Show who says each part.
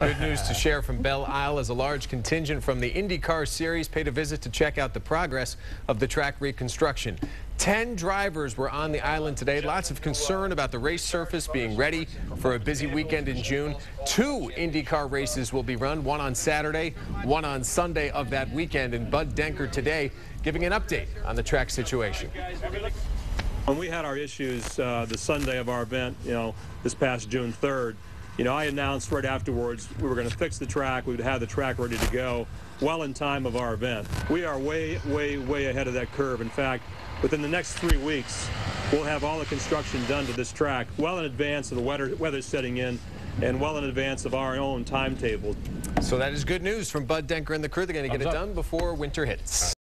Speaker 1: Good news to share from Belle Isle as a large contingent from the IndyCar Series paid a visit to check out the progress of the track reconstruction. Ten drivers were on the island today. Lots of concern about the race surface being ready for a busy weekend in June. Two IndyCar races will be run, one on Saturday, one on Sunday of that weekend. And Bud Denker today giving an update on the track situation.
Speaker 2: When we had our issues uh, the Sunday of our event, you know, this past June 3rd, you know, I announced right afterwards we were going to fix the track. We would have the track ready to go well in time of our event. We are way, way, way ahead of that curve. In fact, within the next three weeks, we'll have all the construction done to this track well in advance of the weather, weather setting in and well in advance of our own timetable.
Speaker 1: So that is good news from Bud Denker and the crew. They're going to get it done before winter hits.